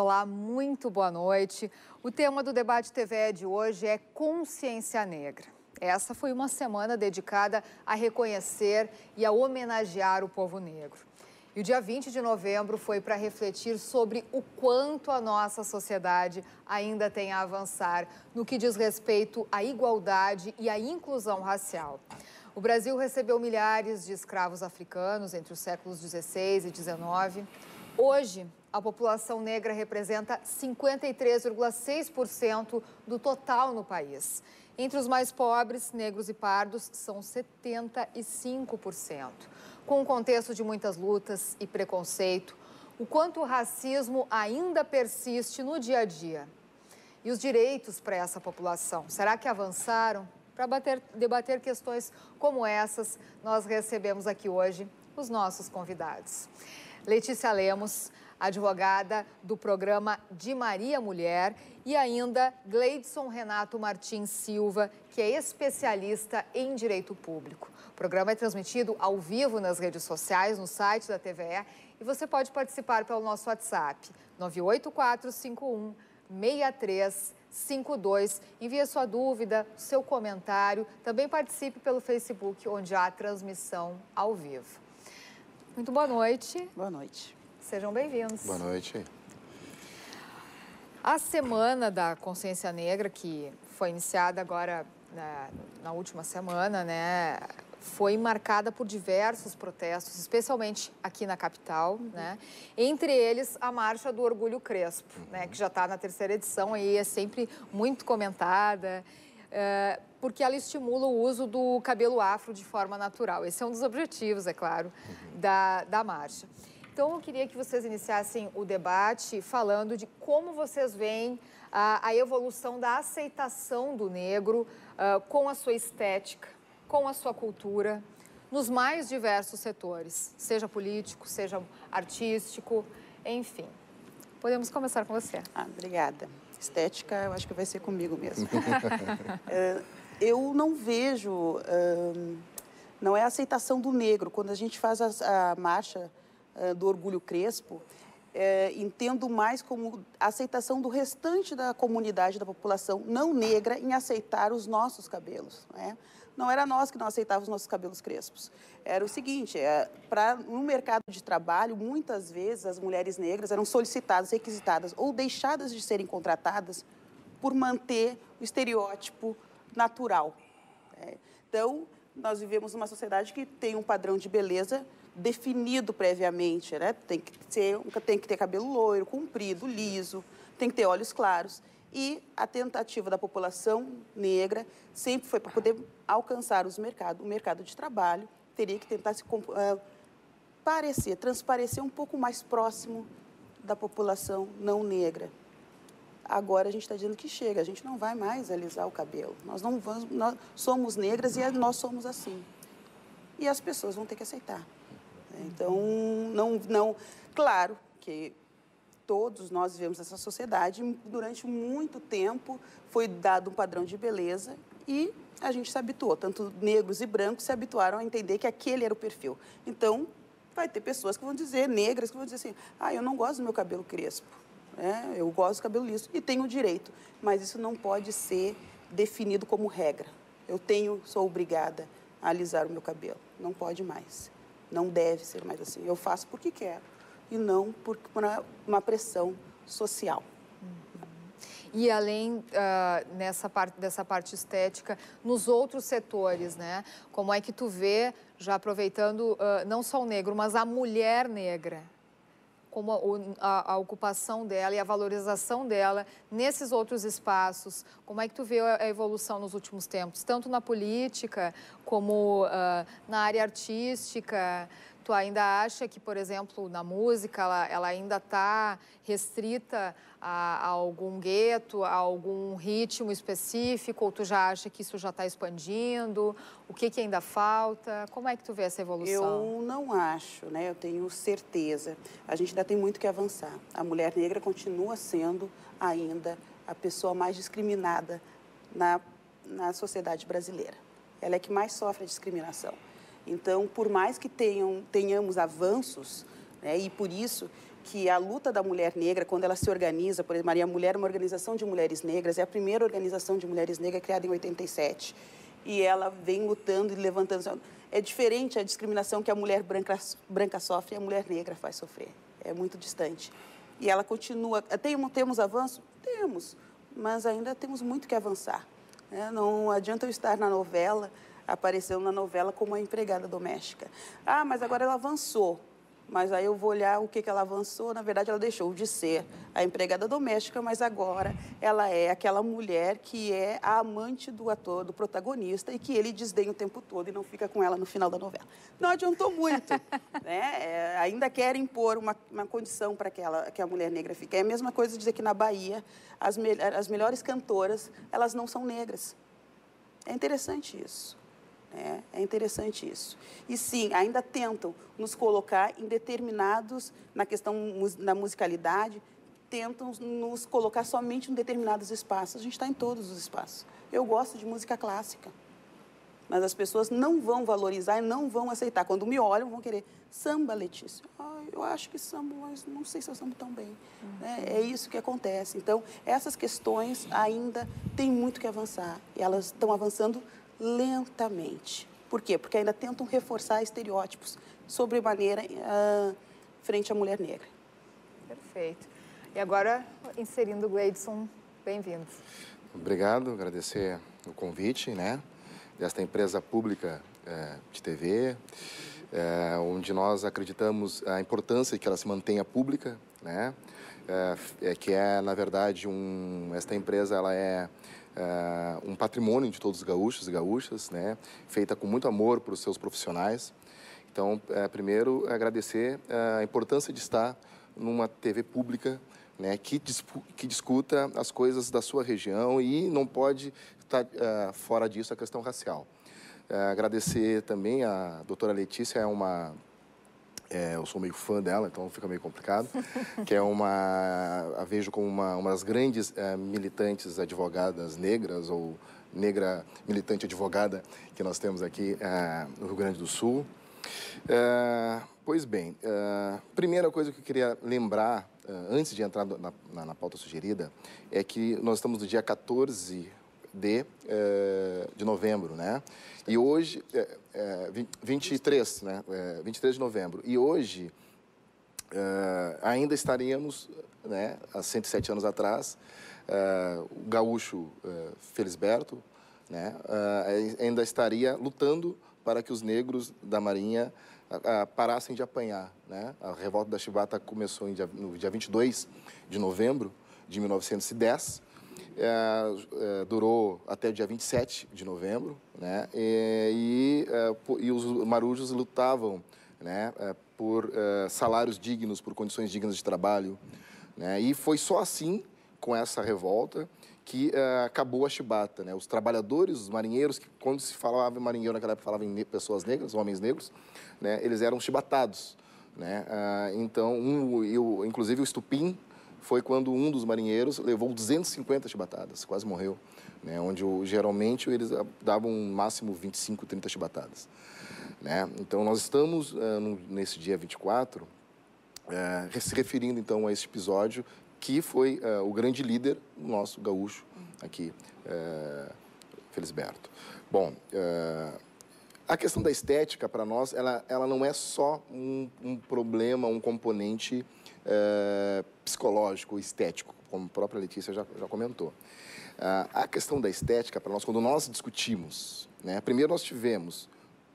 Olá, muito boa noite. O tema do debate TV de hoje é consciência negra. Essa foi uma semana dedicada a reconhecer e a homenagear o povo negro. E o dia 20 de novembro foi para refletir sobre o quanto a nossa sociedade ainda tem a avançar no que diz respeito à igualdade e à inclusão racial. O Brasil recebeu milhares de escravos africanos entre os séculos 16 e 19. Hoje, a população negra representa 53,6% do total no país. Entre os mais pobres, negros e pardos, são 75%. Com um contexto de muitas lutas e preconceito, o quanto o racismo ainda persiste no dia a dia. E os direitos para essa população, será que avançaram? Para debater questões como essas, nós recebemos aqui hoje os nossos convidados. Letícia Lemos, advogada do programa de Maria Mulher, e ainda Gleidson Renato Martins Silva, que é especialista em direito público. O programa é transmitido ao vivo nas redes sociais, no site da TVE, e você pode participar pelo nosso WhatsApp 98451 6352. Envie sua dúvida, seu comentário. Também participe pelo Facebook, onde há transmissão ao vivo. Muito boa noite. Boa noite. Sejam bem-vindos. Boa noite. A Semana da Consciência Negra, que foi iniciada agora na, né, na última semana, né, foi marcada por diversos protestos, especialmente aqui na capital, né? Entre eles a Marcha do Orgulho Crespo, né? Que já está na terceira edição e é sempre muito comentada, é, porque ela estimula o uso do cabelo afro de forma natural. Esse é um dos objetivos, é claro, da, da marcha. Então, eu queria que vocês iniciassem o debate falando de como vocês veem a, a evolução da aceitação do negro uh, com a sua estética, com a sua cultura, nos mais diversos setores, seja político, seja artístico, enfim. Podemos começar com você. Ah, obrigada. Estética, eu acho que vai ser comigo mesmo. uh, eu não vejo, uh, não é a aceitação do negro. Quando a gente faz a, a marcha eh, do Orgulho Crespo, é, entendo mais como aceitação do restante da comunidade, da população não negra, em aceitar os nossos cabelos. Né? Não era nós que não aceitávamos os nossos cabelos crespos. Era o seguinte, é, para no mercado de trabalho, muitas vezes as mulheres negras eram solicitadas, requisitadas ou deixadas de serem contratadas por manter o estereótipo natural. Né? Então, nós vivemos numa sociedade que tem um padrão de beleza definido previamente, né? Tem que, ser, tem que ter cabelo loiro, comprido, liso, tem que ter olhos claros. E a tentativa da população negra sempre foi para poder alcançar os mercados, o mercado de trabalho, teria que tentar se uh, parecer, transparecer um pouco mais próximo da população não negra. Agora a gente está dizendo que chega, a gente não vai mais alisar o cabelo. Nós não vamos, nós somos negras e nós somos assim. E as pessoas vão ter que aceitar. Então, não, não, claro que todos nós vivemos nessa sociedade, durante muito tempo foi dado um padrão de beleza e a gente se habituou, tanto negros e brancos se habituaram a entender que aquele era o perfil. Então, vai ter pessoas que vão dizer, negras, que vão dizer assim, ah, eu não gosto do meu cabelo crespo, né? eu gosto do cabelo liso e tenho o direito, mas isso não pode ser definido como regra. Eu tenho, sou obrigada a alisar o meu cabelo, não pode mais. Não deve ser mais assim. Eu faço porque quero e não por uma pressão social. E além uh, nessa parte, dessa parte estética, nos outros setores, né? Como é que tu vê, já aproveitando uh, não só o negro, mas a mulher negra, como a, a, ocupação dela e a valorização dela nesses outros espaços. Como é que tu vê a, a evolução nos últimos tempos, tanto na política como uh, na área artística? Tu ainda acha que, por exemplo, na música, ela, ela ainda está restrita a, a, algum gueto, a algum ritmo específico? Ou tu já acha que isso já está expandindo? O que, que ainda falta? Como é que tu vê essa evolução? Eu não acho, né? Eu tenho certeza. A gente ainda tem muito que avançar. A mulher negra continua sendo ainda a pessoa mais discriminada na, na sociedade brasileira. Ela é que mais sofre a discriminação. Então, por mais que tenham, tenhamos avanços, né, e por isso que a luta da mulher negra, quando ela se organiza, por exemplo, Maria Mulher é uma organização de mulheres negras, é a primeira organização de mulheres negras criada em 87. E ela vem lutando e levantando. É diferente a discriminação que a mulher branca, branca sofre e a mulher negra faz sofrer. É muito distante. E ela continua. Tem, temos avanço? Temos, mas ainda temos muito que avançar. Né? Não adianta eu estar na novela, aparecendo na novela como a empregada doméstica. Ah, mas agora ela avançou mas aí eu vou olhar o que, que ela avançou. Na verdade, ela deixou de ser a empregada doméstica, mas agora ela é aquela mulher que é a amante do ator, do protagonista, e que ele desdenha o tempo todo e não fica com ela no final da novela. Não adiantou muito. né? É, ainda querem impor uma, uma condição para que, ela, que a mulher negra fique. É a mesma coisa dizer que na Bahia as, me, as melhores cantoras, elas não são negras. É interessante isso. É, é interessante isso. E sim, ainda tentam nos colocar em determinados, na questão da musicalidade, tentam nos colocar somente em determinados espaços. A gente está em todos os espaços. Eu gosto de música clássica, mas as pessoas não vão valorizar e não vão aceitar. Quando me olham, vão querer samba, Letícia. Ah, eu acho que samba, mas não sei se eu sambo tão bem. Uhum. É, é isso que acontece. Então, essas questões ainda têm muito que avançar. E elas estão avançando lentamente. Por quê? Porque ainda tentam reforçar estereótipos sobre maneira uh, frente à mulher negra. Perfeito. E agora, inserindo o Gleidson, bem-vindo. Obrigado, agradecer o convite, né, desta empresa pública é, de TV, é, onde nós acreditamos a importância que ela se mantenha pública, né, é, que é, na verdade, um, esta empresa, ela é uh, um patrimônio de todos os gaúchos e gaúchas, né? feita com muito amor para os seus profissionais. Então, uh, primeiro, agradecer a importância de estar numa TV pública né, que, que discuta as coisas da sua região e não pode estar uh, fora disso a questão racial. Uh, agradecer também a doutora Letícia, é uma é, eu sou meio fã dela, então fica meio complicado, que é uma, a vejo como uma, uma das grandes é, militantes advogadas negras, ou negra militante advogada que nós temos aqui é, no Rio Grande do Sul. É, pois bem, é, primeira coisa que eu queria lembrar, é, antes de entrar na, na, na pauta sugerida, é que nós estamos no dia 14 de, eh, de novembro, né? E hoje, é, é, 23, né? É, 23 de novembro. E hoje é, ainda estaríamos, né? Há 107 anos atrás, o gaúcho Felisberto, né? Ainda estaria lutando para que os negros da Marinha parassem de apanhar, né? A revolta da Chibata começou no dia 22 de novembro de 1910 é, é, durou até o dia 27 de novembro, né? E, e, é, e os marujos lutavam, né? É, por salários dignos, por condições dignas de trabalho, né? E foi só assim, com essa revolta, que acabou a chibata, né? Os trabalhadores, os marinheiros, que quando se falava em marinheiro naquela época falavam em pessoas negras, homens negros, né? Eles eram chibatados, né? Ah, então, um, eu, inclusive o estupim foi quando um dos marinheiros levou 250 chibatadas, quase morreu, né? onde geralmente eles davam um máximo 25, 30 chibatadas. Né? Então, nós estamos no, nesse dia 24 uh, se referindo então a esse episódio que foi uh, o grande líder, nosso gaúcho aqui, Felisberto. Bom, a questão da estética para nós, ela, ela não é só um, um problema, um componente psicológico, estético, como a própria Letícia já, já comentou. Ah, a questão da estética, para nós, quando nós discutimos, né, primeiro nós tivemos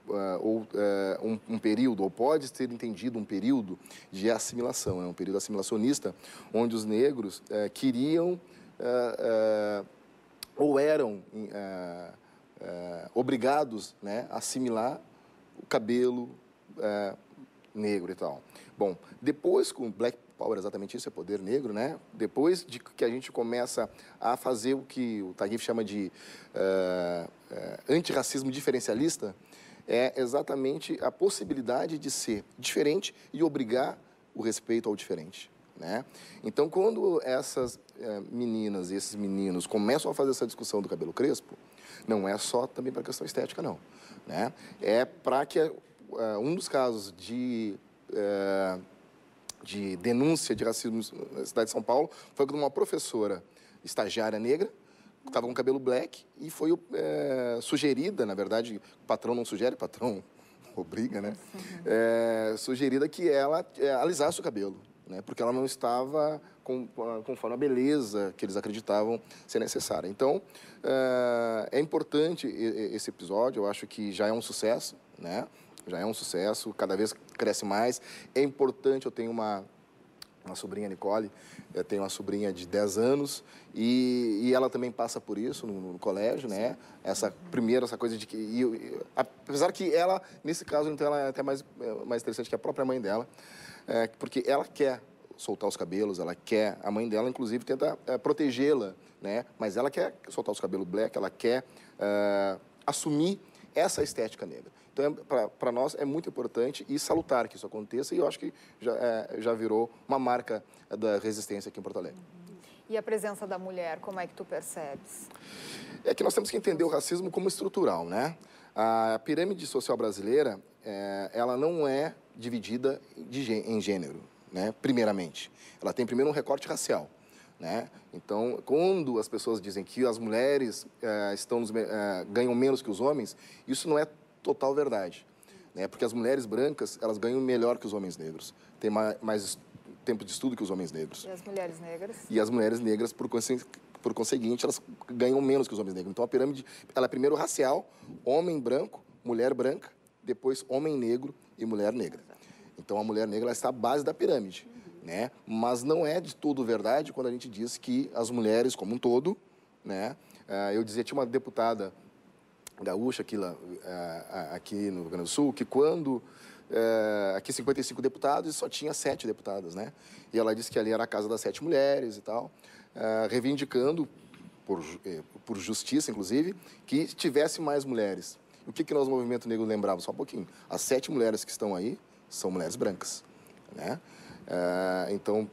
Uh, ou uh, um, um, período, ou pode ser entendido um período de assimilação, né? um período assimilacionista, onde os negros uh, queriam ou eram obrigados né, a assimilar o cabelo negro e tal. Bom, depois com o Black Power, exatamente isso, é poder negro, né? Depois de que a gente começa a fazer o que o Taguif chama de uh, uh, antirracismo diferencialista, é exatamente a possibilidade de ser diferente e obrigar o respeito ao diferente. Né? Então, quando essas uh, meninas e esses meninos começam a fazer essa discussão do cabelo crespo, não é só também para questão estética, não. Né? É para que um dos casos de de denúncia de racismo na cidade de São Paulo foi quando uma professora estagiária negra estava com cabelo black e foi é, sugerida, na verdade, o patrão não sugere, o patrão obriga, né? É, sugerida que ela é, alisasse o cabelo, né? Porque ela não estava com, conforme a beleza que eles acreditavam ser necessária. Então, é, é importante esse episódio, eu acho que já é um sucesso, né? Já é um sucesso, cada vez cresce mais. É importante, eu tenho uma, uma sobrinha, Nicole, eu tenho uma sobrinha de 10 anos e, e ela também passa por isso no, no colégio, né? Essa primeira, essa coisa de que... E, e, apesar que ela, nesse caso, então, ela é até mais, é, mais interessante que a própria mãe dela, é, porque ela quer soltar os cabelos, ela quer... A mãe dela, inclusive, tenta é, protegê-la, né? Mas ela quer soltar os cabelos black, ela quer é, assumir essa estética negra. Então, é, para nós é muito importante e salutar que isso aconteça e eu acho que já, é, já virou uma marca da resistência aqui em Porto Alegre. E a presença da mulher, como é que tu percebes? É que nós temos que entender o racismo como estrutural, né? A pirâmide social brasileira, é, ela não é dividida de, em gênero, né? Primeiramente, ela tem primeiro um recorte racial. Né? Então, quando as pessoas dizem que as mulheres é, estão nos, é, ganham menos que os homens, isso não é total verdade. Né? Porque as mulheres brancas, elas ganham melhor que os homens negros. Tem mais, mais tempo de estudo que os homens negros. E as mulheres negras? E as mulheres negras, por, por conseguinte, elas ganham menos que os homens negros. Então, a pirâmide, ela é primeiro racial, homem branco, mulher branca, depois homem negro e mulher negra. Então, a mulher negra está à base da pirâmide. Né? Mas não é de todo verdade quando a gente diz que as mulheres como um todo, né? Eh, eu dizia, tinha uma deputada gaúcha aqui, lá, é, aqui no Rio Grande do Sul, que quando é, aqui 55 deputados e só tinha sete deputadas, né? E ela disse que ali era a casa das sete mulheres e tal, é, reivindicando, por, por justiça inclusive, que tivesse mais mulheres. O que, que nós, Movimento Negro, lembrávamos? Só um pouquinho. As sete mulheres que estão aí são mulheres brancas, né? então,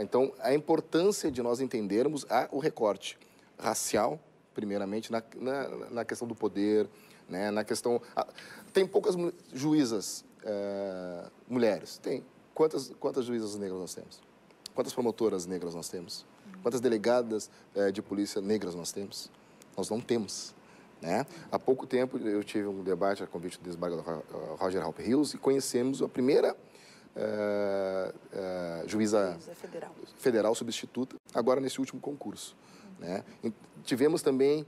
então, a importância de nós entendermos a, o recorte racial primeiramente, na, na, na questão do poder, né? na questão... Ah, tem poucas juízas é, mulheres, tem. Quantas, quantas juízas negras nós temos? Quantas promotoras negras nós temos? Quantas delegadas é, de polícia negras nós temos? Nós não temos. Né? Há pouco tempo eu tive um debate a convite do desembargador Roger Halper Hills e conhecemos a primeira é, é, juíza federal. federal substituta, agora nesse último concurso. Né? Tivemos também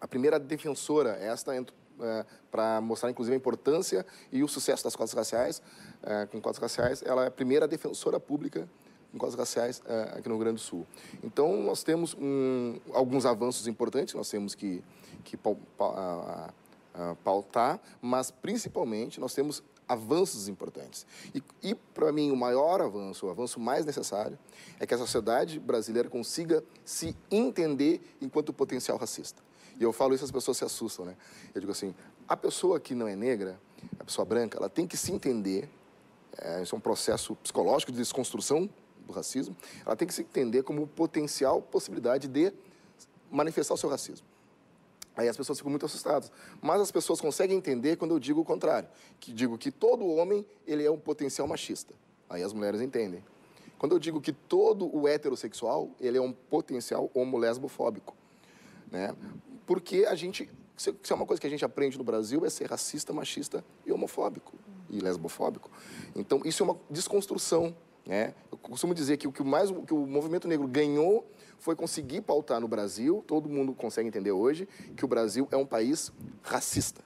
a primeira defensora, esta é, para mostrar inclusive a importância e o sucesso das cotas raciais, é, com cotas raciais, ela é a primeira defensora pública com cotas raciais é, aqui no Rio Grande do Sul. Então, nós temos um, alguns avanços importantes, nós temos que, que pautar, mas principalmente nós temos avanços importantes. E, e para mim, o maior avanço, o avanço mais necessário, é que a sociedade brasileira consiga se entender enquanto potencial racista. E eu falo isso, as pessoas se assustam, né? Eu digo assim, a pessoa que não é negra, a pessoa branca, ela tem que se entender, é, isso é um processo psicológico de desconstrução do racismo, ela tem que se entender como potencial possibilidade de manifestar o seu racismo. Aí as pessoas ficam muito assustadas. Mas as pessoas conseguem entender quando eu digo o contrário. Que digo que todo homem ele é um potencial machista. Aí as mulheres entendem. Quando eu digo que todo o heterossexual ele é um potencial homo-lesbofóbico. Né? Porque a gente... Se é uma coisa que a gente aprende no Brasil é ser racista, machista e homofóbico. E lesbofóbico. Então, isso é uma desconstrução. Né? Eu costumo dizer que o que, mais, que o movimento negro ganhou foi conseguir pautar no Brasil, todo mundo consegue entender hoje, que o Brasil é um país racista.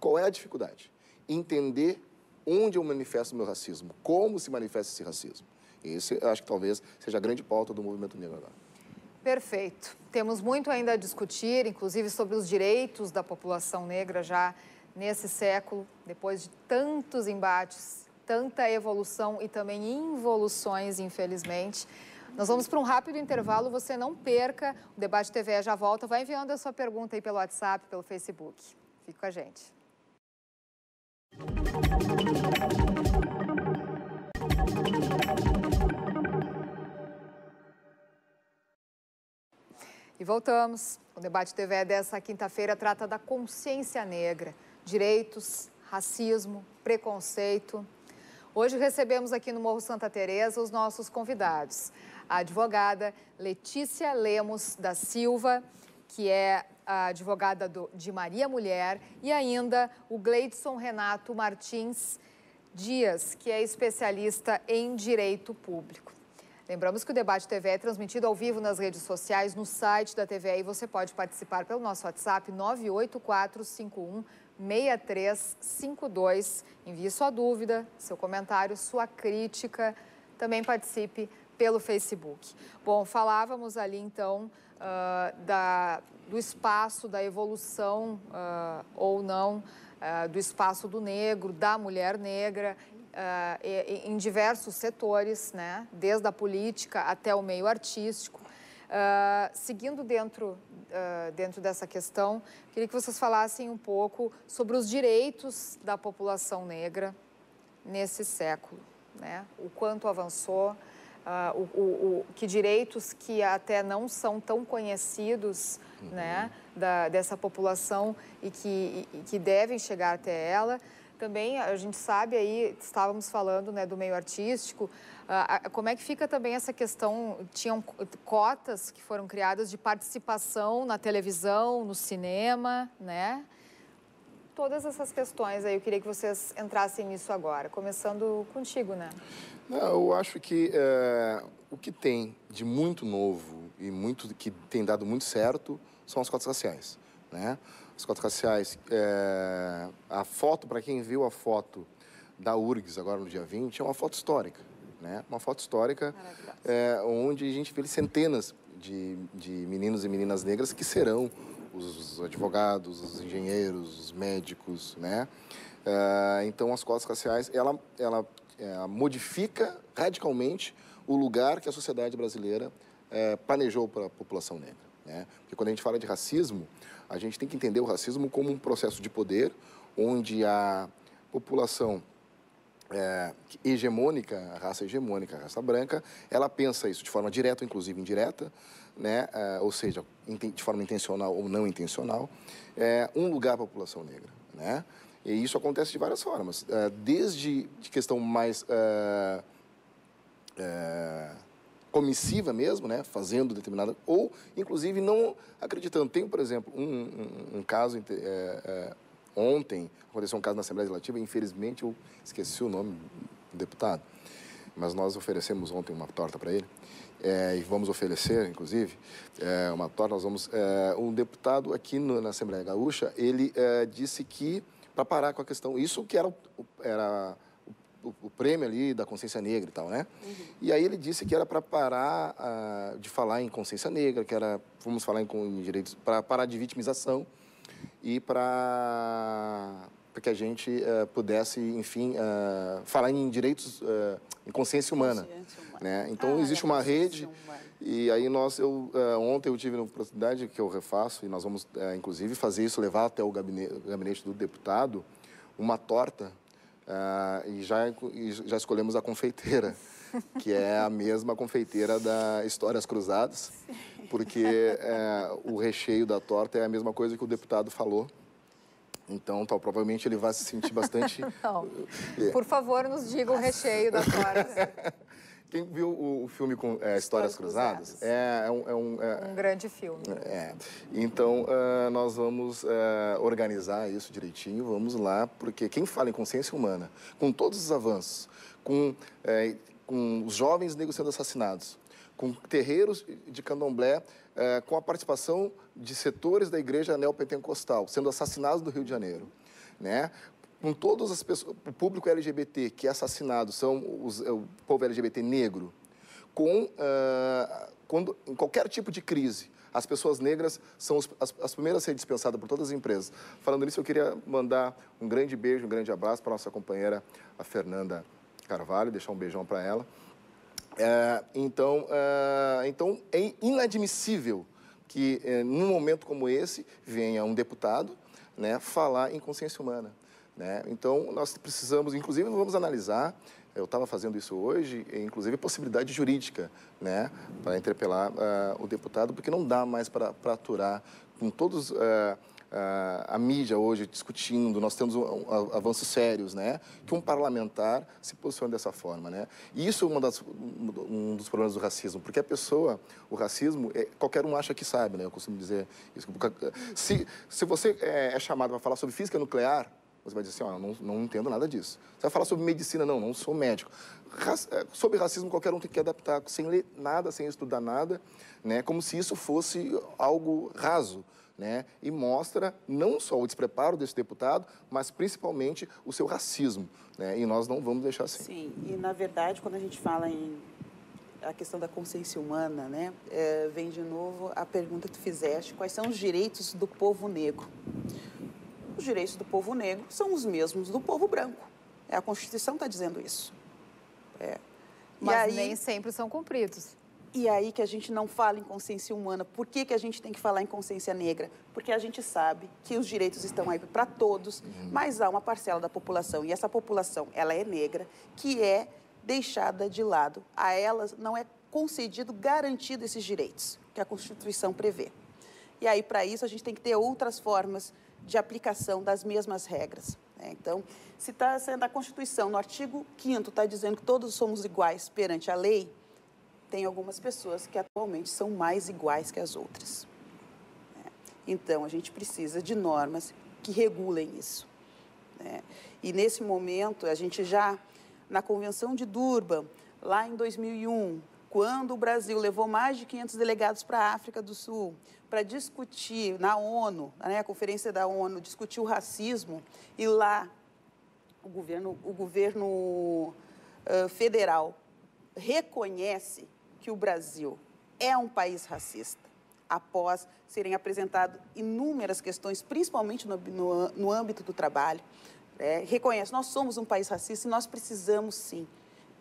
Qual é a dificuldade? Entender onde eu manifesto o meu racismo, como se manifesta esse racismo. Esse, eu acho que talvez seja a grande pauta do movimento negro agora. Perfeito. Temos muito ainda a discutir, inclusive sobre os direitos da população negra já nesse século, depois de tantos embates, tanta evolução e também involuções, infelizmente. Nós vamos para um rápido intervalo, você não perca. O Debate TV já volta. Vai enviando a sua pergunta aí pelo WhatsApp, pelo Facebook. Fique com a gente. E voltamos. O Debate TV dessa quinta-feira trata da consciência negra, direitos, racismo, preconceito. Hoje recebemos aqui no Morro Santa Teresa os nossos convidados. A advogada Letícia Lemos da Silva, que é a advogada do, de Maria Mulher, e ainda o Gleidson Renato Martins Dias, que é especialista em direito público. Lembramos que o Debate TV é transmitido ao vivo nas redes sociais, no site da TV e você pode participar pelo nosso WhatsApp 98451 6352. Envie sua dúvida, seu comentário, sua crítica. Também participe pelo Facebook. Bom, falávamos ali então uh, da, do espaço, da evolução uh, ou não uh, do espaço do negro, da mulher negra. em diversos setores, né? desde a política até o meio artístico. seguindo dentro uh, dentro dessa questão. Queria que vocês falassem um pouco sobre os direitos da população negra nesse século, né? O quanto avançou, uh, o, o, que direitos que até não são tão conhecidos, uhum. né, da, dessa população e que, e, que devem chegar até ela. Também a gente sabe aí, estávamos falando né, do meio artístico, uh, como é que fica também essa questão, tinham cotas que foram criadas de participação na televisão, no cinema, né? Todas essas questões aí, eu queria que vocês entrassem nisso agora, começando contigo, né? Não, eu acho que é, o que tem de muito novo e muito que tem dado muito certo são as cotas raciais, né? as cotas raciais. É, a foto, para quem viu a foto da URGS agora no dia 20, é uma foto histórica. Né? Uma foto histórica é, onde a gente vê centenas de, de meninos e meninas negras que serão os advogados, os engenheiros, os médicos, né? É, então, as cotas raciais, ela, ela é, modifica radicalmente o lugar que a sociedade brasileira é, planejou para a população negra. Né? Porque quando a gente fala de racismo, a gente tem que entender o racismo como um processo de poder, onde a população é, hegemônica, a raça hegemônica, a raça branca, ela pensa isso de forma direta, inclusive indireta, né? É, ou seja, de forma intencional ou não intencional, é, um lugar para a população negra. Né? E isso acontece de várias formas, é, desde de questão mais comissiva mesmo, né, fazendo determinada, ou inclusive não acreditando. Tem, por exemplo, um, um, um caso ontem, aconteceu um caso na Assembleia Legislativa, infelizmente eu esqueci o nome do deputado, mas nós oferecemos ontem uma torta para ele, é, e vamos oferecer, inclusive, é, uma torta, nós vamos... É, um deputado aqui no, na Assembleia Gaúcha, ele é, disse que, para parar com a questão, isso que era, era o, o, prêmio ali da consciência negra e tal, né? Uhum. E aí ele disse que era para parar uh, de falar em consciência negra, que era, vamos falar em, em direitos, para parar de vitimização e para que a gente uh, pudesse, enfim, uh, falar em direitos, em consciência humana. Consciência humana. Né? Então, ah, existe uma rede... E aí nós, eu, ontem eu tive a oportunidade que eu refaço, e nós vamos, inclusive, fazer isso, levar até o gabinete, gabinete do deputado uma torta Uh, e, já, e já escolhemos a confeiteira, que é a mesma confeiteira da Histórias Cruzadas, porque é, o recheio da torta é a mesma coisa que o deputado falou. Então, tal, provavelmente ele vai se sentir bastante. Não. Por favor, nos diga o recheio da torta. Quem viu o, filme com é, Histórias, Histórias Cruzadas, Cruzadas. É, é, um... É um, é, um grande filme. É. Então, uh, nós vamos uh, organizar isso direitinho, vamos lá, porque quem fala em consciência humana, com todos os avanços, com, uh, com os jovens negros sendo assassinados, com terreiros de candomblé, com a participação de setores da igreja neopentecostal sendo assassinados do Rio de Janeiro, né? Com todas as pessoas, o público LGBT que é assassinado são os, é o povo LGBT negro, com uh, quando em qualquer tipo de crise, as pessoas negras são os, as, as, primeiras a ser dispensadas por todas as empresas. Falando nisso, eu queria mandar um grande beijo, um grande abraço para nossa companheira, a Fernanda Carvalho, deixar um beijão para ela. É, então, é, então, é inadmissível que, é, num momento como esse, venha um deputado né, falar em consciência humana. Né? Então, nós precisamos, inclusive, vamos analisar, eu estava fazendo isso hoje, inclusive, possibilidade jurídica né? para interpelar uh, o deputado, porque não dá mais para aturar com todos uh, a mídia hoje discutindo, nós temos avanços sérios, né? Que um parlamentar se posicione dessa forma, né? E isso é uma das, um dos problemas do racismo, porque a pessoa, o racismo, é, qualquer um acha que sabe, né? Eu costumo dizer isso. Se, se você é, é chamado para falar sobre física nuclear, você vai dizer assim, oh, não, não entendo nada disso. Você vai falar sobre medicina, não, não sou médico. É, sobre racismo, qualquer um tem que adaptar, sem ler nada, sem estudar nada, né? como se isso fosse algo raso. Né? E mostra não só o despreparo desse deputado, mas principalmente o seu racismo. Né? E nós não vamos deixar assim. Sim, e na verdade, quando a gente fala em a questão da consciência humana, né? É, vem de novo a pergunta que tu fizeste: quais são os direitos do povo negro? Os direitos do povo negro são os mesmos do povo branco. É, a Constituição está dizendo isso. É. Mas aí, nem sempre são cumpridos. E aí que a gente não fala em consciência humana. Por que, que a gente tem que falar em consciência negra? Porque a gente sabe que os direitos estão aí para todos, uhum. mas há uma parcela da população, e essa população, ela é negra, que é deixada de lado. A elas não é concedido, garantido esses direitos que a Constituição prevê. E aí, para isso, a gente tem que ter outras formas de aplicação das mesmas regras. Né? Então, se está sendo a Constituição, no artigo 5 está dizendo que todos somos iguais perante a lei, tem algumas pessoas que atualmente são mais iguais que as outras. Né? Então, a gente precisa de normas que regulem isso. Né? E nesse momento, a gente já, na Convenção de Durban, lá em 2001, quando o Brasil levou mais de 500 delegados para a África do Sul para discutir na ONU, né, a conferência da ONU, discutir o racismo, e lá o governo, o governo uh, federal reconhece que o Brasil é um país racista, após serem apresentadas inúmeras questões, principalmente no, no, no âmbito do trabalho. É, reconhece, nós somos um país racista e nós precisamos, sim,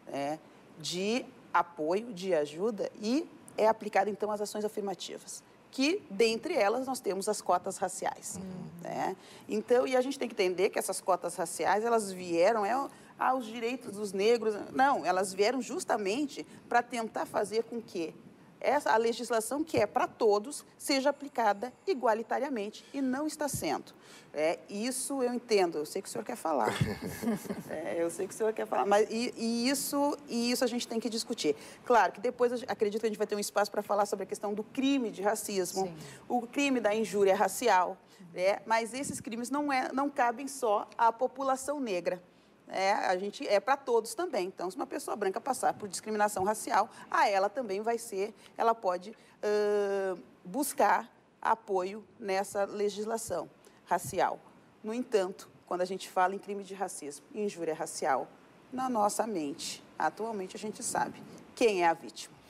é, de apoio, de ajuda e é aplicado, então, as ações afirmativas que dentre elas nós temos as cotas raciais. Uhum. Né? Então, e a gente tem que entender que essas cotas raciais, elas vieram, é, aos direitos dos negros. Não, elas vieram justamente para tentar fazer com que essa, a legislação que é para todos seja aplicada igualitariamente e não está sendo. É, isso eu entendo, eu sei que o senhor quer falar. é, eu sei que o senhor quer falar, mas e, e, isso, e isso a gente tem que discutir. Claro que depois acredito que a gente vai ter um espaço para falar sobre a questão do crime de racismo, Sim. o crime da injúria racial, né? mas esses crimes não, é, não cabem só à população negra é, a gente é para todos também. Então, se uma pessoa branca passar por discriminação racial, a ela também vai ser, ela pode uh, buscar apoio nessa legislação racial. No entanto, quando a gente fala em crime de racismo e injúria racial, na nossa mente, atualmente a gente sabe quem é a vítima.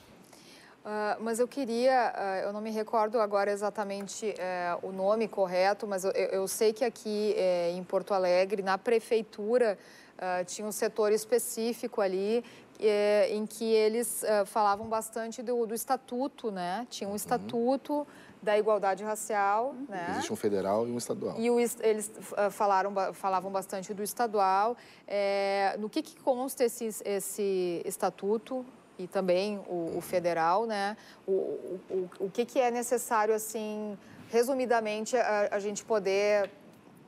Uh, mas eu queria, uh, eu não me recordo agora exatamente uh, o nome correto, mas eu, eu sei que aqui eh, em Porto Alegre, na prefeitura, Uh, tinha um setor específico ali eh, em que eles uh, falavam bastante do, do, estatuto, né? Tinha um uhum. estatuto uhum. da igualdade racial, uhum. né? Existe um federal e um estadual. E o, eles uh, falaram, falavam bastante do estadual. É, no que, que consta esse, esse estatuto e também o, o federal, né? O, o, o, que, que é necessário, assim, resumidamente, a, a gente poder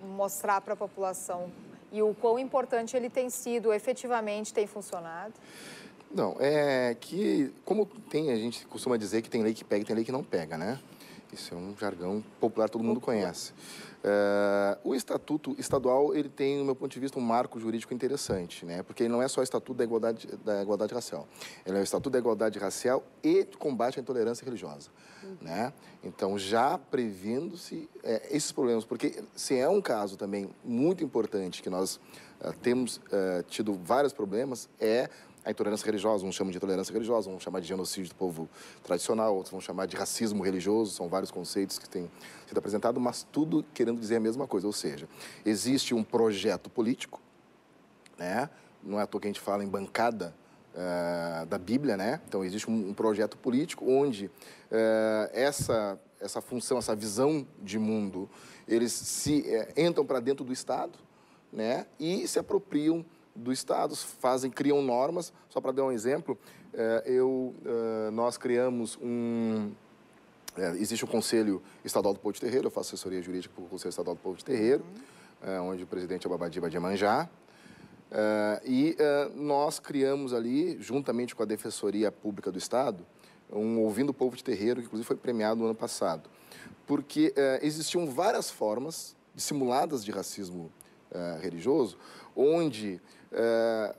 mostrar para a população e o quão importante ele tem sido, efetivamente tem funcionado? Não, é que, como tem, a gente costuma dizer que tem lei que pega e tem lei que não pega, né? Isso é um jargão popular, todo mundo conhece. Uh, o Estatuto Estadual, ele tem, no meu ponto de vista, um marco jurídico interessante, né? Porque ele não é só o Estatuto da Igualdade, da igualdade Racial. Ele é o Estatuto da Igualdade Racial e combate à intolerância religiosa, uhum. né? Então, já prevendo-se é, esses problemas, porque se é um caso também muito importante que nós uh, temos uh, tido vários problemas, é a intolerância religiosa, uns chamam de intolerância religiosa, vão chamar de genocídio do povo tradicional, outros vão chamar de racismo religioso, são vários conceitos que têm sido apresentados, mas tudo querendo dizer a mesma coisa, ou seja, existe um projeto político, né? não é à toa que a gente fala em bancada uh, da Bíblia, né? então existe um, um projeto político onde uh, essa, essa função, essa visão de mundo, eles se uh, entram para dentro do Estado né? e se apropriam do Estado, fazem, criam normas. Só para dar um exemplo, eh, eu, eh, nós criamos um, É, existe o Conselho Estadual do Povo de Terreiro, eu faço assessoria jurídica para o Conselho Estadual do Povo de Terreiro, uhum. onde o presidente é o Babadiba de Manjá. E nós criamos ali, juntamente com a Defensoria Pública do Estado, um Ouvindo o Povo de Terreiro, que inclusive foi premiado no ano passado. Porque existiam várias formas dissimuladas de racismo religioso, onde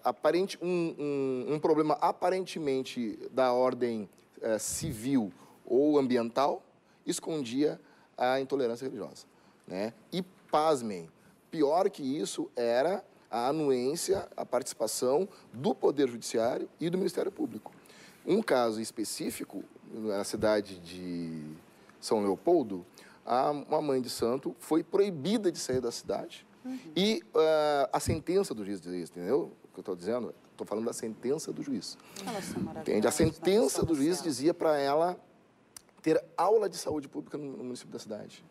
aparente, um, um, um, problema aparentemente da ordem civil ou ambiental escondia a intolerância religiosa. Né? E, pasmem, pior que isso era a anuência, a participação do Poder Judiciário e do Ministério Público. Um caso específico, na cidade de São Leopoldo, a, uma mãe de santo foi proibida de sair da cidade uhum. e uh, a sentença do juiz diz entendeu? O que eu estou dizendo? Estou falando da sentença do juiz. Entende? A sentença do juiz dizia para ela ter aula de saúde pública no, município da cidade.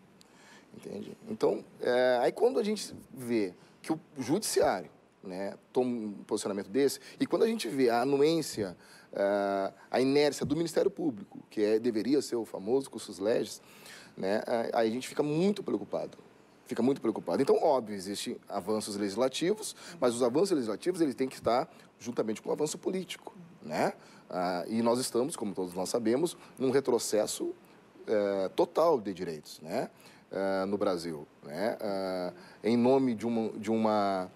Entende? Então, é, aí quando a gente vê que o judiciário né, toma um posicionamento desse, e quando a gente vê a anuência, é, a inércia do Ministério Público, que é, deveria ser o famoso cursos legis, né, aí a gente fica muito preocupado. Fica muito preocupado. Então, óbvio, existem avanços legislativos, mas os avanços legislativos eles têm que estar juntamente com o avanço político. Né? Ah, e nós estamos, como todos nós sabemos, num retrocesso eh, total de direitos né? Eh, no Brasil. Né? Ah, em nome de, uma, de, uma,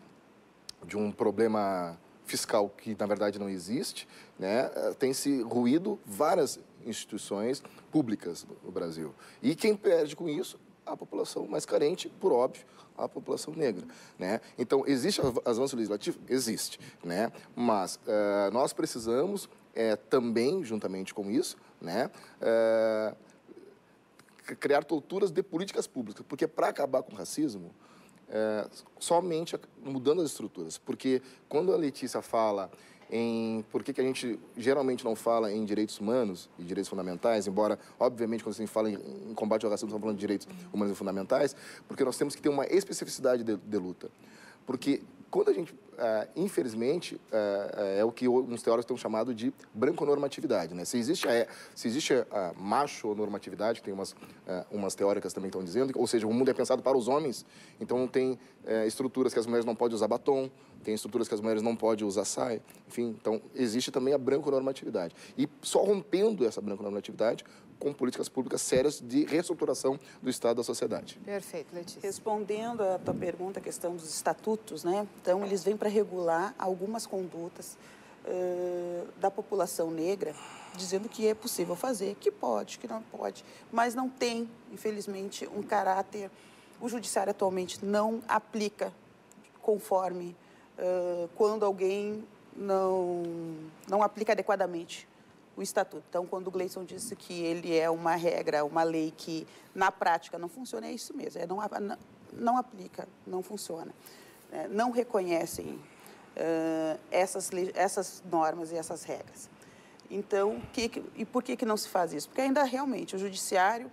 de um problema fiscal que, na verdade, não existe, né? Eh, tem se ruído várias instituições públicas no Brasil. E quem perde com isso? A população mais carente, por óbvio, a população negra. Né? Então, existe avanço legislativo? Existe. Né? Mas uh, nós precisamos é, também, juntamente com isso, né, é, criar torturas de políticas públicas. Porque para acabar com o racismo, somente mudando as estruturas. Porque quando a Letícia fala em por que, que a gente geralmente não fala em direitos humanos e direitos fundamentais, embora, obviamente, quando a gente fala em, em combate ao racismo, estamos falando de direitos humanos e fundamentais, porque nós temos que ter uma especificidade de, de luta. Porque quando a gente, uh, infelizmente, uh, é o que uns teóricos estão chamado de branconormatividade. Né? Se existe a, se existe a macho-normatividade, tem umas, uh, umas teóricas também estão dizendo, ou seja, o mundo é pensado para os homens, então tem estruturas que as mulheres não podem usar batom, tem estruturas que as mulheres não podem usar saia, enfim, então existe também a branconormatividade. E só rompendo essa branconormatividade, com políticas públicas sérias de reestruturação do Estado da sociedade. Perfeito, Letícia. Respondendo à tua pergunta, a questão dos estatutos, né? Então, eles vêm para regular algumas condutas uh, da população negra, dizendo que é possível fazer, que pode, que não pode, mas não tem, infelizmente, um caráter. O judiciário atualmente não aplica conforme quando alguém não, não aplica adequadamente o estatuto. Então, quando o Gleison disse que ele é uma regra, uma lei que na prática não funciona, é isso mesmo, é não, não aplica, não funciona. É, não reconhecem uh, essas, essas normas e essas regras. Então, que, e por que, que não se faz isso? Porque ainda realmente o judiciário,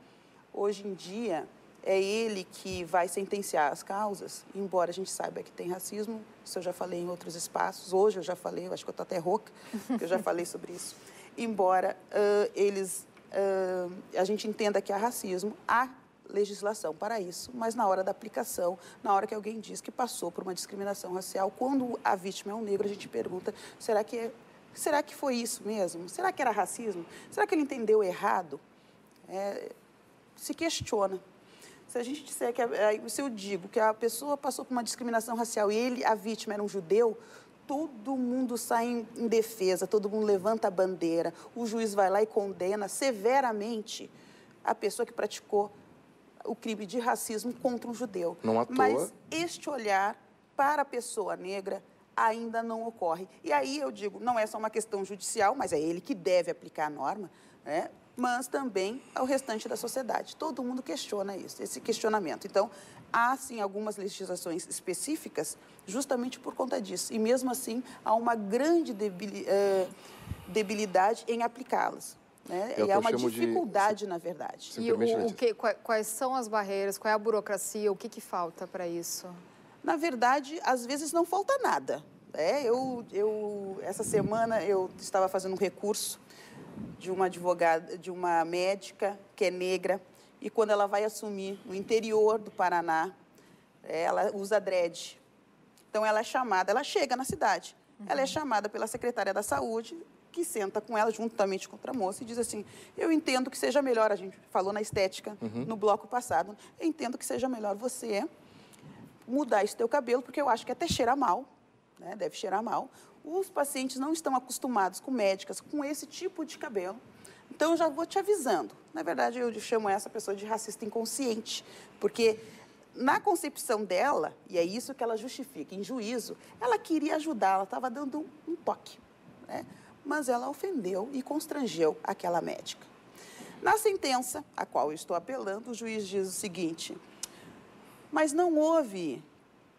hoje em dia, é ele que vai sentenciar as causas, embora a gente saiba que tem racismo, isso eu já falei em outros espaços, hoje eu já falei, eu acho que eu estou até rouca, porque eu já falei sobre isso embora uh, eles uh, a gente entenda que há racismo, há legislação para isso, mas na hora da aplicação, na hora que alguém diz que passou por uma discriminação racial, quando a vítima é um negro, a gente pergunta: será que é, será que foi isso mesmo? Será que era racismo? Será que ele entendeu errado? É, se questiona. Se a gente disser que, se eu digo que a pessoa passou por uma discriminação racial e ele, a vítima era um judeu, todo mundo sai em, defesa, todo mundo levanta a bandeira, o juiz vai lá e condena severamente a pessoa que praticou o crime de racismo contra um judeu. Não à toa. Mas este olhar para a pessoa negra ainda não ocorre. E aí eu digo, não é só uma questão judicial, mas é ele que deve aplicar a norma, né? Mas também ao restante da sociedade. Todo mundo questiona isso, esse questionamento. Então, há sim algumas legislações específicas justamente por conta disso. E mesmo assim, há uma grande eh, debilidade em aplicá-las. Né? É e há uma dificuldade, de... na verdade. E o, o que, quais são as barreiras, qual é a burocracia, o que, que falta para isso? Na verdade, às vezes não falta nada. É, eu, eu, essa semana eu estava fazendo um recurso de uma advogada, de uma médica que é negra, e quando ela vai assumir no interior do Paraná, ela usa dread. Então ela é chamada, ela chega na cidade, uhum. ela é chamada pela secretária da saúde, que senta com ela juntamente com outra moça e diz assim: Eu entendo que seja melhor, a gente falou na estética uhum. no bloco passado, eu entendo que seja melhor você mudar esse teu cabelo, porque eu acho que até cheira mal, né? deve cheirar mal. Os pacientes não estão acostumados com médicas com esse tipo de cabelo. Então, eu já vou te avisando. Na verdade, eu chamo essa pessoa de racista inconsciente, porque na concepção dela, e é isso que ela justifica, em juízo, ela queria ajudar, ela estava dando um toque. Né? Mas ela ofendeu e constrangeu aquela médica. Na sentença, a qual eu estou apelando, o juiz diz o seguinte: mas não houve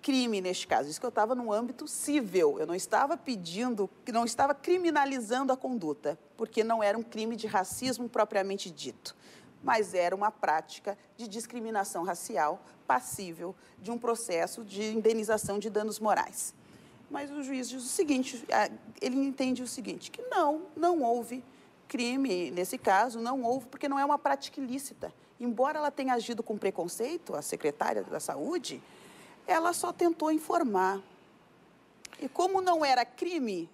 crime neste caso. Isso que eu estava no âmbito civil. Eu não estava pedindo, não estava criminalizando a conduta, porque não era um crime de racismo propriamente dito, mas era uma prática de discriminação racial passível de um processo de indenização de danos morais. Mas o juiz diz o seguinte, ele entende o seguinte, que não, não houve crime nesse caso, não houve, porque não é uma prática ilícita. Embora ela tenha agido com preconceito, a secretária da Saúde, ela só tentou informar. E como não era crime,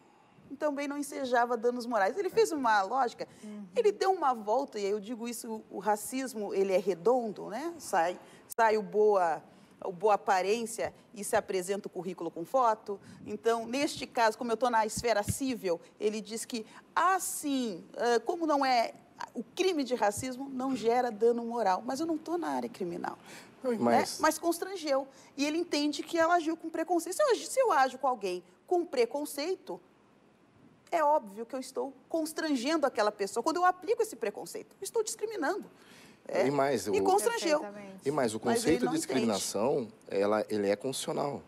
também não ensejava danos morais. Ele fez uma lógica, uhum. ele deu uma volta, e eu digo isso, o racismo, ele é redondo, né? Sai, sai o boa, o boa aparência e se apresenta o currículo com foto. Então, neste caso, como eu estou na esfera civil, ele diz que, assim, como não é o crime de racismo não gera dano moral, mas eu não estou na área criminal. Mas... Né? mas constrangeu. E ele entende que ela agiu com preconceito. Se eu, se eu ajo com alguém com preconceito, é óbvio que eu estou constrangendo aquela pessoa. Quando eu aplico esse preconceito, eu estou discriminando. É, e mais, e constrangeu. E mais, o conceito de discriminação, ela, ele é constitucional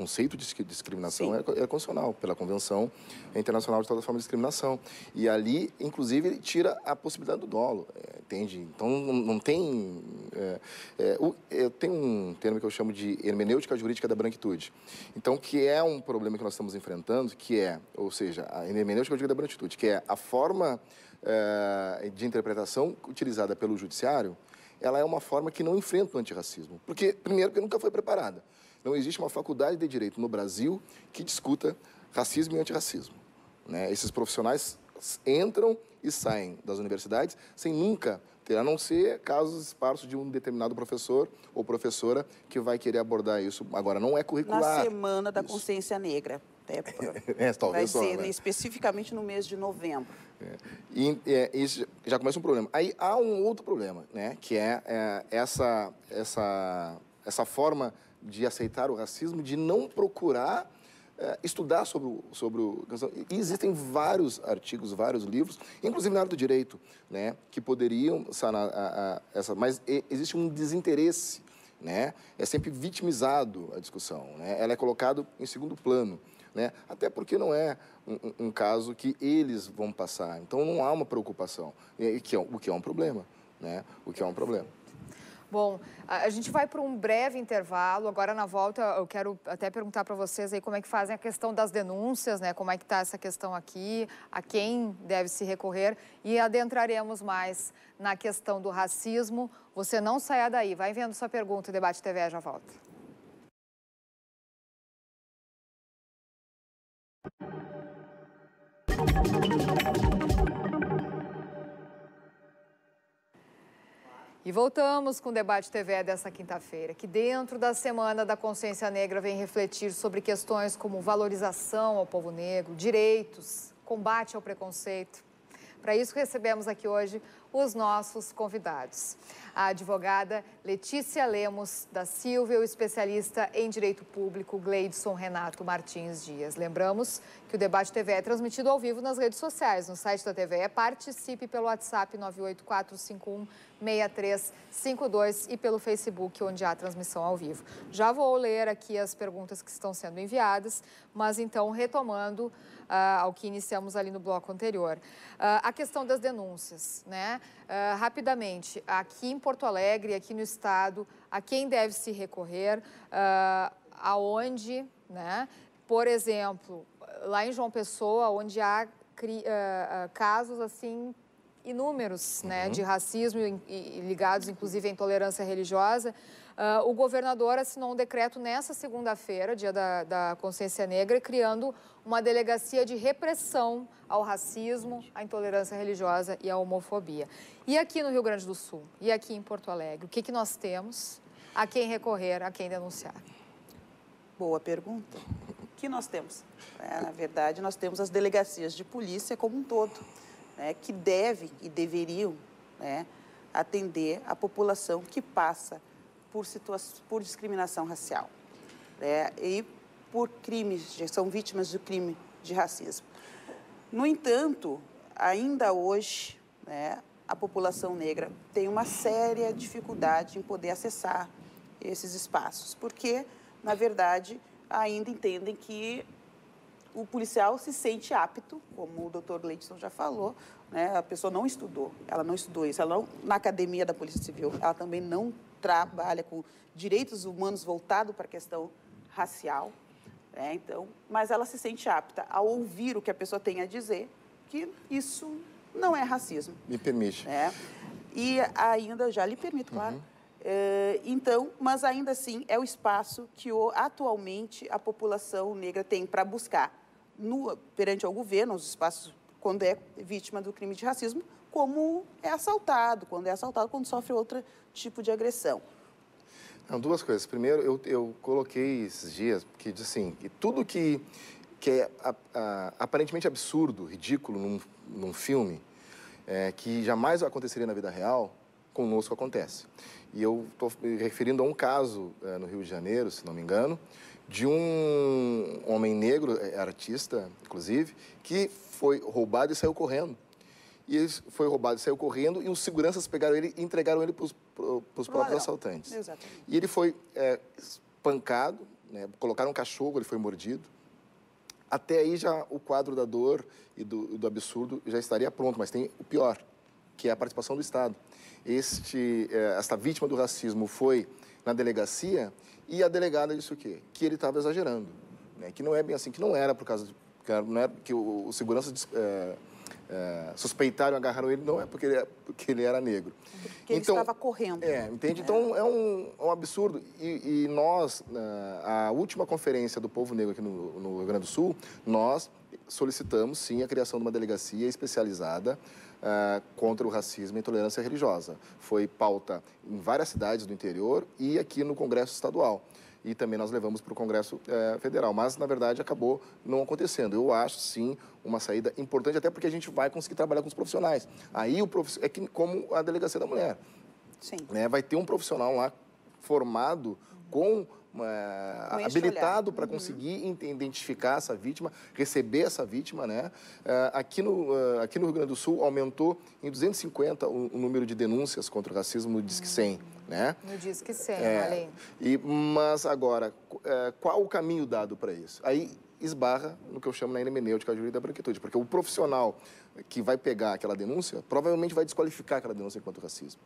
conceito de discriminação é, é, constitucional pela Convenção Internacional de toda forma de discriminação. E ali, inclusive, ele tira a possibilidade do dolo, é, entende? Então, não, não tem... É, é, o, eu tenho um termo que eu chamo de hermenêutica jurídica da branquitude. Então, que é um problema que nós estamos enfrentando, que é, ou seja, a hermenêutica jurídica da branquitude, que é a forma é, de interpretação utilizada pelo judiciário, ela é uma forma que não enfrenta o antirracismo. Porque, primeiro, porque nunca foi preparada. Não existe uma faculdade de direito no Brasil que discuta racismo e antirracismo. Né? Esses profissionais entram e saem das universidades sem nunca ter, a não ser casos esparsos de um determinado professor ou professora que vai querer abordar isso. Agora, não é curricular. Na Semana da Consciência Negra. Até é, talvez vai ser né? especificamente no mês de novembro. É. E é, isso já começa um problema. Aí há um outro problema, né? que é, é essa, essa, essa forma de aceitar o racismo, de não procurar é, estudar sobre o, sobre o... E existem vários artigos, vários livros, inclusive na área do direito, né, que poderiam sanar a, a, essa... Mas existe um desinteresse, né? É sempre vitimizado a discussão, né? Ela é colocada em segundo plano, né? Até porque não é um, um, caso que eles vão passar. Então, não há uma preocupação, e, que é, o que é um problema, né? O que é um problema. Bom, a, gente vai para um breve intervalo. Agora, na volta, eu quero até perguntar para vocês aí como é que fazem a questão das denúncias, né? Como é que está essa questão aqui, a quem deve se recorrer. E adentraremos mais na questão do racismo. Você não saia daí. Vai vendo sua pergunta. O Debate TV já volta. E voltamos com o Debate TV dessa quinta-feira, que dentro da Semana da Consciência Negra vem refletir sobre questões como valorização ao povo negro, direitos, combate ao preconceito. Para isso recebemos aqui hoje os nossos convidados. A advogada Letícia Lemos da Silva e o especialista em Direito Público Gleidson Renato Martins Dias. Lembramos que o Debate TV é transmitido ao vivo nas redes sociais. No site da TV é participe pelo WhatsApp 98451 6352 e pelo Facebook, onde há transmissão ao vivo. Já vou ler aqui as perguntas que estão sendo enviadas, mas então retomando uh, ao que iniciamos ali no bloco anterior. Uh, a questão das denúncias, né? Uh, rapidamente, aqui em Porto Alegre, aqui no estado, a quem deve se recorrer, aonde, né? Por exemplo, lá em João Pessoa, onde há casos assim inúmeros né, uhum. de racismo e, e, ligados, inclusive, à intolerância religiosa. Uh, o governador assinou um decreto nessa segunda-feira, dia da, da, consciência negra, criando uma delegacia de repressão ao racismo, à intolerância religiosa e à homofobia. E aqui no Rio Grande do Sul, e aqui em Porto Alegre, o que, que nós temos? A quem recorrer, a quem denunciar? Boa pergunta. Que nós temos? É, na verdade, nós temos as delegacias de polícia como um todo né, que devem e deveriam né, atender a população que passa por, por discriminação racial né, e por crimes, são vítimas de crime de racismo. No entanto, ainda hoje, né, a população negra tem uma séria dificuldade em poder acessar esses espaços, porque, na verdade, ainda entendem que o policial se sente apto, como o doutor Leidson já falou, né? a pessoa não estudou, ela não estudou isso, ela não, na academia da Polícia Civil, ela também não trabalha com direitos humanos voltado para a questão racial, né? então, mas ela se sente apta a ouvir o que a pessoa tem a dizer, que isso não é racismo. Me permite. Né? E ainda, já lhe permito, claro. Uhum. É, então, mas ainda assim é o espaço que atualmente a população negra tem para buscar no, perante ao governo, os espaços quando é vítima do crime de racismo, como é assaltado, quando é assaltado, quando sofre outro tipo de agressão. Não, duas coisas. Primeiro, eu, eu coloquei esses dias que assim, tudo que, que é a, a, aparentemente absurdo, ridículo num, num filme, é, que jamais aconteceria na vida real, conosco acontece. E eu estou me referindo a um caso é, no Rio de Janeiro, se não me engano, de um homem negro, é, artista, inclusive, que foi roubado e saiu correndo. E ele foi roubado e saiu correndo, e os seguranças pegaram ele e entregaram ele para os próprios ladrão. assaltantes. Exatamente. E ele foi é, espancado, né, colocaram um cachorro, ele foi mordido. Até aí já o quadro da dor e do, do absurdo já estaria pronto, mas tem o pior, que é a participação do Estado. Este, é, esta vítima do racismo foi na delegacia e a delegada disse o quê? Que ele estava exagerando, né? que não é bem assim, que não era por causa de, que, não é, que o, o segurança é, é, suspeitaram, agarraram ele, não é porque ele, é, porque ele era negro. Porque então, ele estava correndo. É, entende? Então é um, é um absurdo. E, e nós, a última conferência do povo negro aqui no, no Rio Grande do Sul, nós solicitamos sim a criação de uma delegacia especializada uh, contra o racismo e intolerância religiosa. Foi pauta em várias cidades do interior e aqui no Congresso Estadual. E também nós levamos para o Congresso uh, Federal, mas na verdade acabou não acontecendo. Eu acho sim uma saída importante, até porque a gente vai conseguir trabalhar com os profissionais. Aí o prof... é que, como a delegacia da mulher. Sim. Né? Vai ter um profissional lá formado com habilitado para uhum. conseguir identificar essa vítima, receber essa vítima, né? Uh, aqui, no, uh, aqui no Rio Grande do Sul aumentou em 250 o, o número de denúncias contra o racismo no Disque 100, né? No Disque 100, é, além. E, mas agora, qual o caminho dado para isso? Aí esbarra no que eu chamo na hermenêutica jurídica da branquitude, porque o profissional que vai pegar aquela denúncia provavelmente vai desqualificar aquela denúncia enquanto racismo.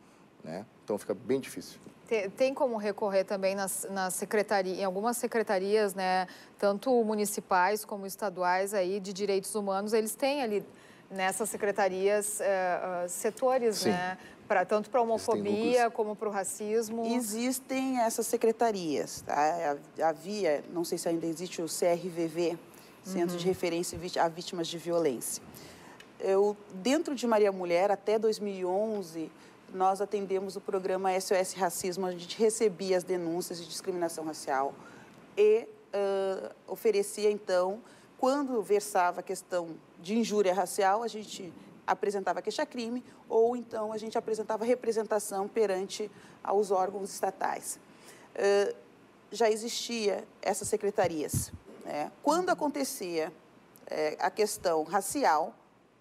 Né? Então fica bem difícil. Tem, tem como recorrer também nas, nas secretarias, em algumas secretarias, né, tanto municipais como estaduais aí de direitos humanos, eles têm ali nessas secretarias uh, uh, setores, Sim. né? Pra, tanto para a homofobia como para o racismo? Existem essas secretarias. Tá? Havia, não sei se ainda existe, o CRVV, Centro uhum. de Referência a Vítimas de Violência. Eu, dentro de Maria Mulher, até 2011, nós atendemos o programa SOS Racismo, onde a gente recebia as denúncias de discriminação racial e uh, oferecia, então, quando versava a questão de injúria racial, a gente apresentava queixa-crime ou então a gente apresentava representação perante aos órgãos estatais. Uh, já existia essas secretarias. Né? Quando acontecia é, a questão racial,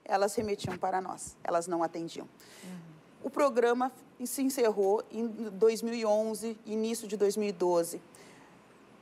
elas remetiam para nós, elas não atendiam. Uhum. O programa se encerrou em 2011, início de 2012.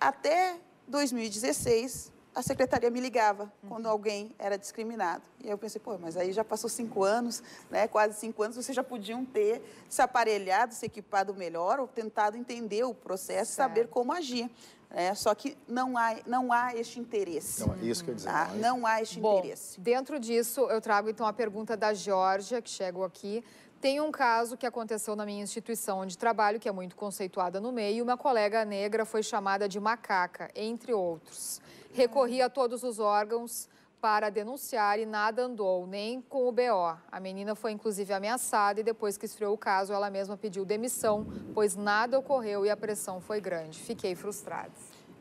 Até 2016, a secretaria me ligava uhum. quando alguém era discriminado. E eu pensei, pô, mas aí já passou cinco anos, né, quase cinco anos, vocês já podiam ter se aparelhado, se equipado melhor ou tentado entender o processo, certo. saber como agir. Né? Só que não há, não há este interesse. Não, isso que eu dizer. Tá? não, Não há este Bom, interesse. dentro disso, eu trago então a pergunta da Georgia, que chegou aqui. Tem um caso que aconteceu na minha instituição de trabalho, que é muito conceituada no meio, uma colega negra foi chamada de macaca, entre outros. Recorri a todos os órgãos para denunciar e nada andou, nem com o BO. A menina foi inclusive ameaçada e depois que esfriou o caso, ela mesma pediu demissão, pois nada ocorreu e a pressão foi grande. Fiquei frustrada.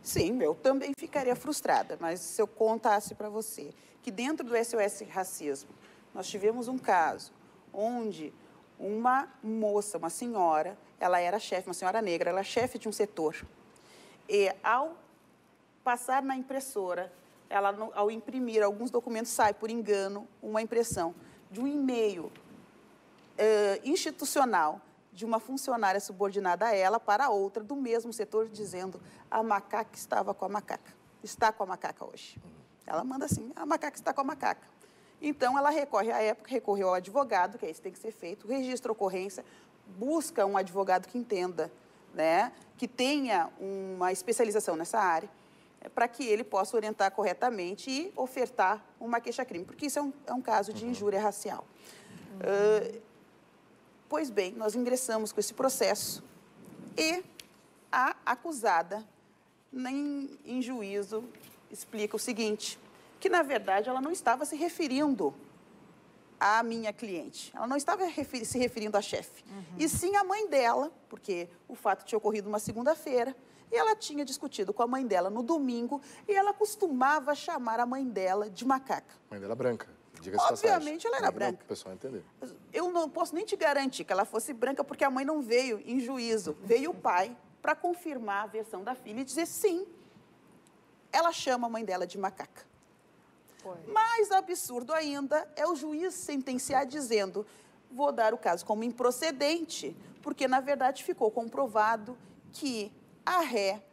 Sim, eu também ficaria frustrada, mas se eu contasse para você que dentro do SOS Racismo nós tivemos um caso onde uma moça, uma senhora, ela era chefe, uma senhora negra, ela é chefe de um setor. E ao passar na impressora, ela, ao imprimir alguns documentos, sai por engano uma impressão de um e-mail institucional de uma funcionária subordinada a ela para outra do mesmo setor, dizendo a macaca estava com a macaca, está com a macaca hoje. Ela manda assim, a macaca está com a macaca. Então, ela recorre, à época, recorreu ao advogado, que é isso que tem que ser feito, registra a ocorrência, busca um advogado que entenda, né, que tenha uma especialização nessa área, eh, para que ele possa orientar corretamente e ofertar uma queixa-crime, porque isso é um, é um caso de injúria racial. Ah, Pois bem, nós ingressamos com esse processo e a acusada, nem em juízo, explica o seguinte, que na verdade ela não estava se referindo à minha cliente. Ela não estava refer- se referindo à chefe. E sim à mãe dela, porque o fato tinha ocorrido uma segunda-feira, e ela tinha discutido com a mãe dela no domingo, e ela costumava chamar a mãe dela de macaca. Mãe dela é branca. Diga-se de Obviamente ela era branca. O pessoal entender. Eu não posso nem te garantir que ela fosse branca, porque a mãe não veio em juízo. Veio o pai para confirmar a versão da filha e dizer sim. Ela chama a mãe dela de macaca. Mais absurdo ainda é o juiz sentenciar dizendo: vou dar o caso como improcedente, porque na verdade ficou comprovado que a ré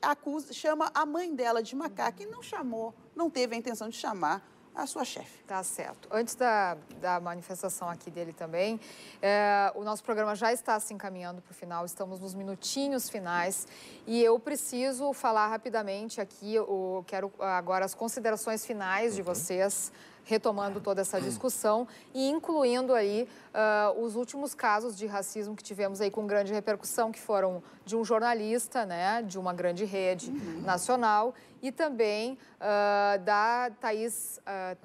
acusa, chama a mãe dela de macaca e não chamou, não teve a intenção de chamar a sua chefe. Tá certo. Antes da, da manifestação aqui dele também, é, o nosso programa já está se encaminhando para o final, estamos nos minutinhos finais e eu preciso falar rapidamente aqui, o, quero agora as considerações finais de vocês, retomando toda essa discussão e incluindo aí ah, os últimos casos de racismo que tivemos aí com grande repercussão, que foram de um jornalista, né, de uma grande rede nacional e também ah, da Thaís ah,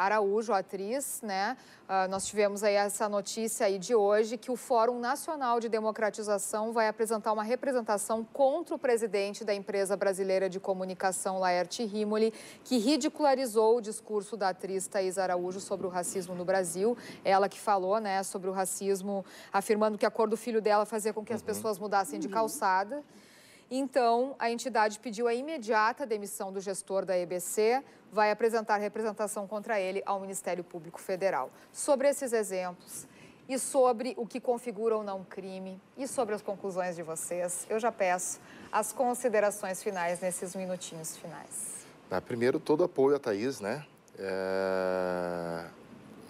Araújo, atriz, né? Nós tivemos aí essa notícia aí de hoje que o Fórum Nacional de Democratização vai apresentar uma representação contra o presidente da empresa brasileira de comunicação, Laerte Rimoli, que ridicularizou o discurso da atriz Thaís Araújo sobre o racismo no Brasil. Ela que falou, né, sobre o racismo, afirmando que a cor do filho dela fazia com que as pessoas mudassem de calçada. Então, a entidade pediu a imediata demissão do gestor da EBC, vai apresentar representação contra ele ao Ministério Público Federal. Sobre esses exemplos e sobre o que configura ou não crime e sobre as conclusões de vocês, eu já peço as considerações finais nesses minutinhos finais. Tá, primeiro, todo apoio à Thaís, né? É,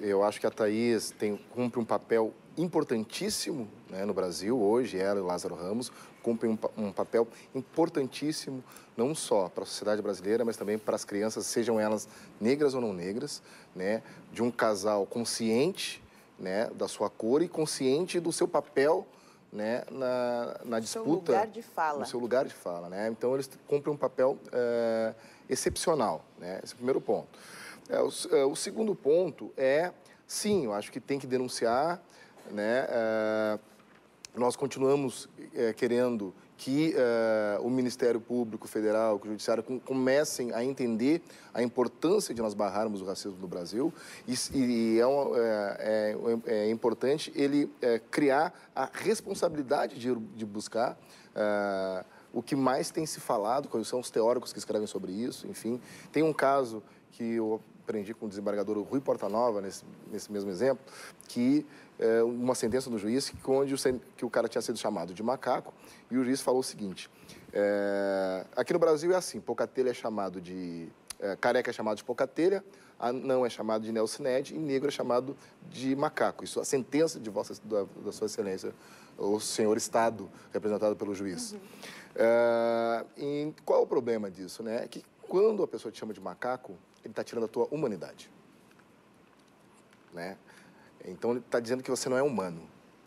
Eu acho que a Thaís tem, cumpre um papel importantíssimo né, no Brasil hoje, ela e o Lázaro Ramos cumprem um, um papel importantíssimo não só para a sociedade brasileira, mas também para as crianças, sejam elas negras ou não negras, né? De um casal consciente né, da sua cor e consciente do seu papel né, na, na seu disputa. lugar de fala. No seu lugar de fala, né? Então eles cumprem um papel eh, excepcional, né? Esse é o primeiro ponto. É, o, é, o segundo ponto é, sim, eu acho que tem que denunciar, né? Eh, nós continuamos eh, querendo que eh, o Ministério Público Federal, que o Judiciário com- comecem a entender a importância de nós barrarmos o racismo no Brasil e, e é, é- é- é importante ele criar a responsabilidade de, de buscar o que mais tem se falado, quais são os teóricos que escrevem sobre isso, enfim. Tem um caso que eu aprendi com o desembargador Rui Portanova, nesse, nesse mesmo exemplo, que é, uma sentença do juiz que, onde o, que o cara tinha sido chamado de macaco e o juiz falou o seguinte, é, aqui no Brasil é assim, Pocatelli é chamado de É, careca é chamado de pocatelha, não é chamado de neocinede e negro é chamado de macaco. Isso é a sentença de vossa, da, da sua excelência, o senhor Estado, representado pelo juiz. Uhum. É, e qual é o problema disso? Né? É que quando a pessoa te chama de macaco, ele está tirando a tua humanidade. Né? Então, ele está dizendo que você não é humano.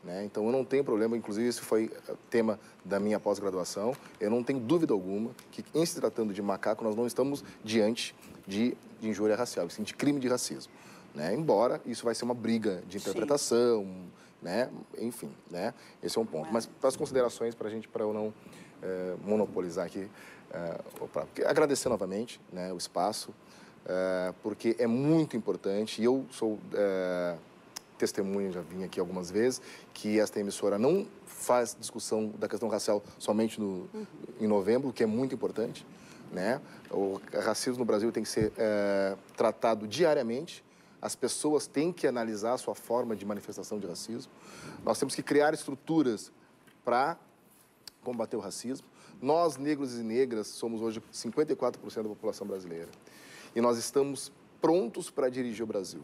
Né? Então, eu não tenho problema, inclusive, isso foi tema da minha pós-graduação. Eu não tenho dúvida alguma que, em se tratando de macaco, nós não estamos diante de, de injúria racial, sim de crime de racismo. Né? Embora isso vai ser uma briga de interpretação, né? enfim, né? esse é um ponto. Mas para as considerações, para a gente, para eu não é, monopolizar aqui, é, opa, agradecer novamente né, o espaço, é, porque é muito importante, e eu sou testemunha, já vim aqui algumas vezes, que esta emissora não faz discussão da questão racial somente no, uhum. em novembro, o que é muito importante. Né? O racismo no Brasil tem que ser é, tratado diariamente. As pessoas têm que analisar a sua forma de manifestação de racismo. Nós temos que criar estruturas para combater o racismo. Nós, negros e negras, somos hoje 54% da população brasileira. E nós estamos prontos para dirigir o Brasil.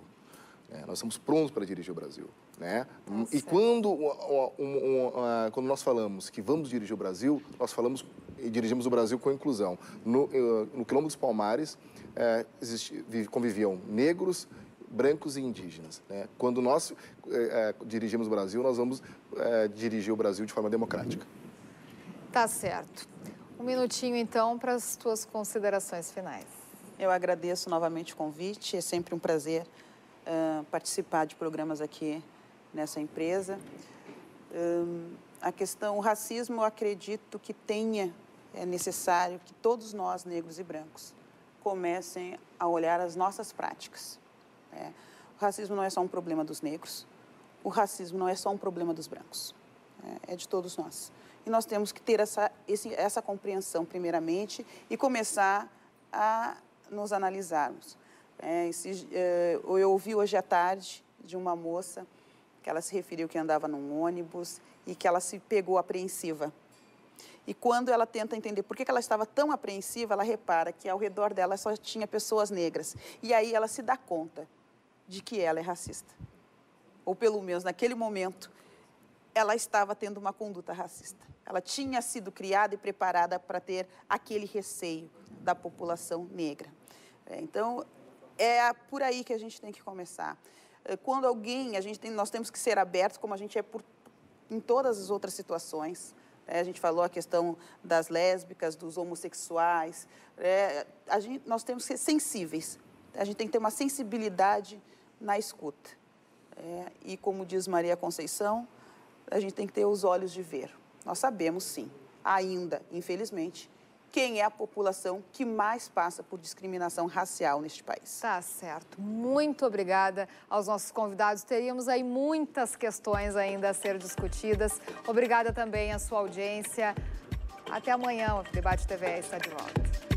É, nós estamos prontos para dirigir o Brasil. Né? Nossa. E quando, um, um, uh, quando nós falamos que vamos dirigir o Brasil, nós falamos e dirigimos o Brasil com inclusão. No, uh, no quilombo dos Palmares uh, existe, conviviam negros, brancos e indígenas. Né? Quando nós dirigimos o Brasil, nós vamos dirigir o Brasil de forma democrática. Tá certo. Um minutinho, então, para as tuas considerações finais. Eu agradeço novamente o convite, é sempre um prazer uh, participar de programas aqui nessa empresa. Um, a questão, o racismo, eu acredito que tenha, é necessário que todos nós, negros e brancos, comecem a olhar as nossas práticas. É. O racismo não é só um problema dos negros, o racismo não é só um problema dos brancos, é, é de todos nós. E nós temos que ter essa, esse, essa compreensão, primeiramente, e começar a nos analisarmos. É, esse, é, eu ouvi hoje à tarde de uma moça que ela se referiu que andava num ônibus e que ela se pegou apreensiva. E quando ela tenta entender por que ela estava tão apreensiva, ela repara que ao redor dela só tinha pessoas negras. E aí ela se dá conta de que ela é racista. Ou pelo menos naquele momento, ela estava tendo uma conduta racista. Ela tinha sido criada e preparada para ter aquele receio da população negra. É, então, é por aí que a gente tem que começar. É, quando alguém, a gente tem, nós temos que ser abertos, como a gente é por, em todas as outras situações. É, a gente falou a questão das lésbicas, dos homossexuais. A gente, nós temos que ser sensíveis. A gente tem que ter uma sensibilidade na escuta. É, e como diz Maria Conceição, a gente tem que ter os olhos de ver. Nós sabemos, sim, ainda, infelizmente, quem é a população que mais passa por discriminação racial neste país. Tá certo. Muito obrigada aos nossos convidados. Teríamos aí muitas questões ainda a ser discutidas. Obrigada também à sua audiência. Até amanhã, o Debate TV está de volta.